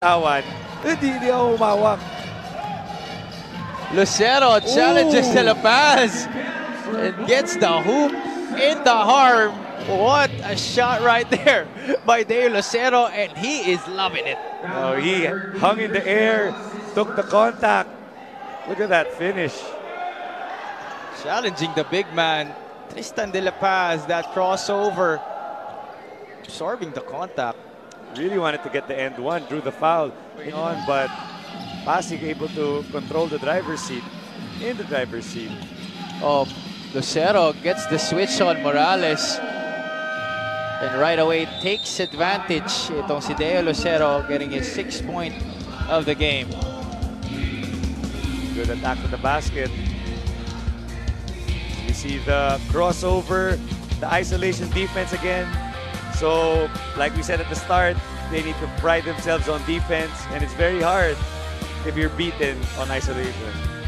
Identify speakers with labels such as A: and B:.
A: Tawan, hindi, hindi ako umawak.
B: Lucero challenges
A: Ooh.
B: De La Paz and gets the hoop in the arm. What a shot right there by Deo Lucero, and he is loving it.
A: Oh, he hung in the air, took the contact. Look at that finish.
B: Challenging the big man, Tristan De La Paz, that crossover, absorbing the contact.
A: Really wanted to get the end one, drew the foul on, but Pasig able to control the driver's seat, in the driver's seat.
B: Oh, Lucero gets the switch on Morales. And right away takes advantage itong si Deo Lucero getting his sixth point of the game.
A: Good attack to the basket. You see the crossover, the isolation defense again. So, like we said at the start, they need to pride themselves on defense, and it's very hard if you're beaten on isolation.